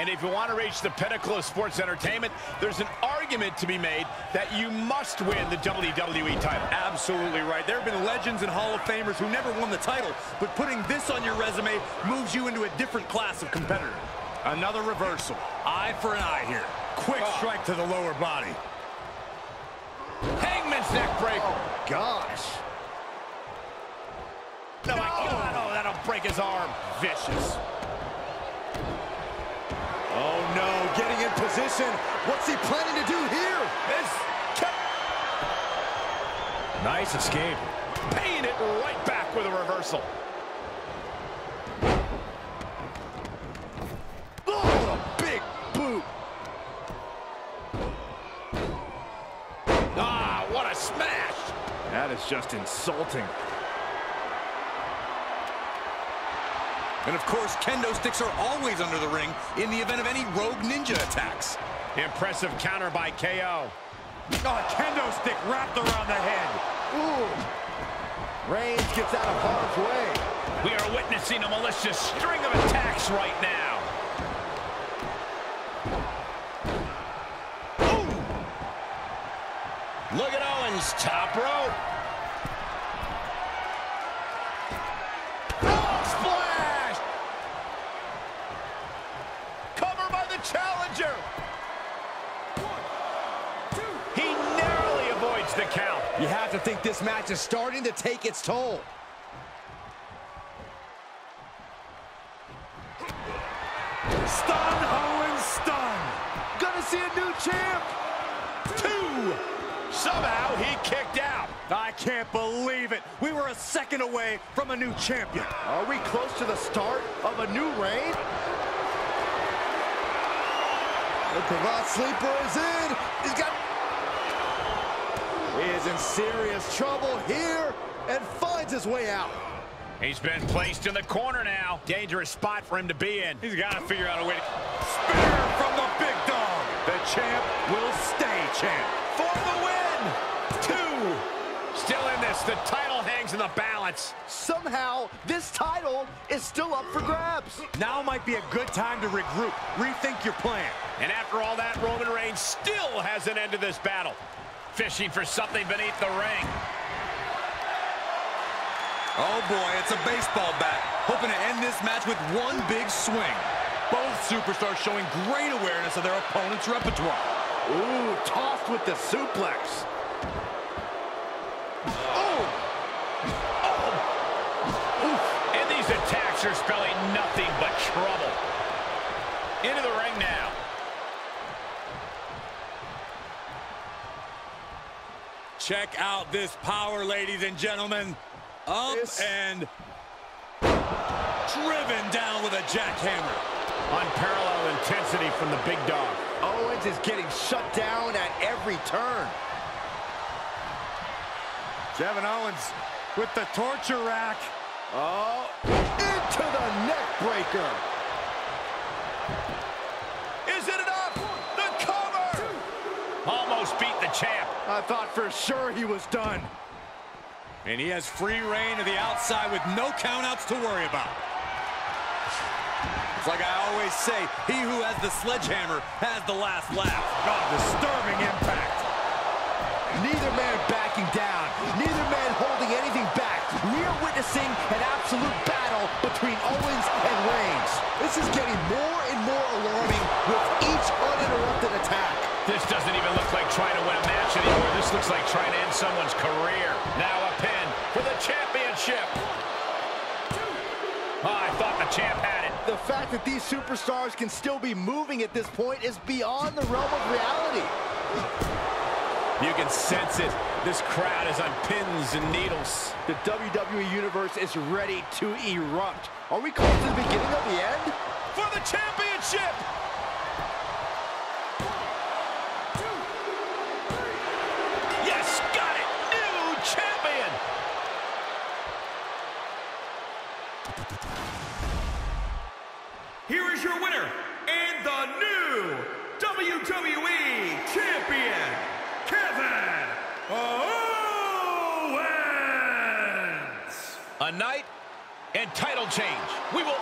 And if you want to reach the pinnacle of sports entertainment, there's an argument to be made that you must win the WWE title. Absolutely right. There have been legends and Hall of Famers who never won the title, but putting this on your resume moves you into a different class of competitor. Another reversal. Eye for an eye here. Quick oh. strike to the lower body. Hangman's neck breaker. Oh, gosh. No, my God. Oh, that'll break his arm. Vicious. Oh, no. Getting in position. What's he planning to do here? This. Nice escape. Paying it right back with a reversal. Oh, a big boot. Ah, what a smash. That is just insulting. And of course, kendo sticks are always under the ring in the event of any rogue ninja attacks. Impressive counter by KO. Oh, kendo stick wrapped around the head. Ooh. Reigns gets out of harm's way. We are witnessing a malicious string of attacks right now. Ooh. Look at Owens, top rope. You have to think this match is starting to take its toll. Stun, Owens, stun. Gonna see a new champ. Two. Somehow he kicked out. I can't believe it. We were a second away from a new champion. Are we close to the start of a new reign? The cravat sleeper is in. He's got he is in serious trouble here and finds his way out. He's been placed in the corner now. Dangerous spot for him to be in. He's got to figure out a way to... Spear from the big dog. The champ will stay champ. For the win. Two. Still in this. The title hangs in the balance. Somehow, this title is still up for grabs. Now might be a good time to regroup. Rethink your plan. And after all that, Roman Reigns still has an end to this battle fishing for something beneath the ring. Oh boy, it's a baseball bat. Hoping to end this match with one big swing. Both superstars showing great awareness of their opponent's repertoire. Ooh, tossed with the suplex. Oh! And these attacks are spelling nothing but trouble. Into the ring now. Check out this power, ladies and gentlemen. Up this... and driven down with a jackhammer. Unparalleled intensity from the big dog. Owens is getting shut down at every turn. Kevin Owens with the torture rack. Oh, into the neck breaker. Is it enough? The cover! Almost beat the champ. I thought for sure he was done. And he has free reign to the outside with no countouts to worry about. It's like I always say, he who has the sledgehammer has the last laugh. God, disturbing impact. Neither man backing down. Neither man holding anything back. We are witnessing an absolute battle between Owens and Reigns. This is getting more and more alarming with each uninterrupted looks like trying to end someone's career. Now a pin for the championship. Oh, I thought the champ had it. The fact that these superstars can still be moving at this point is beyond the realm of reality. You can sense it. This crowd is on pins and needles. The WWE Universe is ready to erupt. Are we close to the beginning of the end? For the championship! Here is your winner and the new WWE Champion, Kevin Owens. A night and title change. We will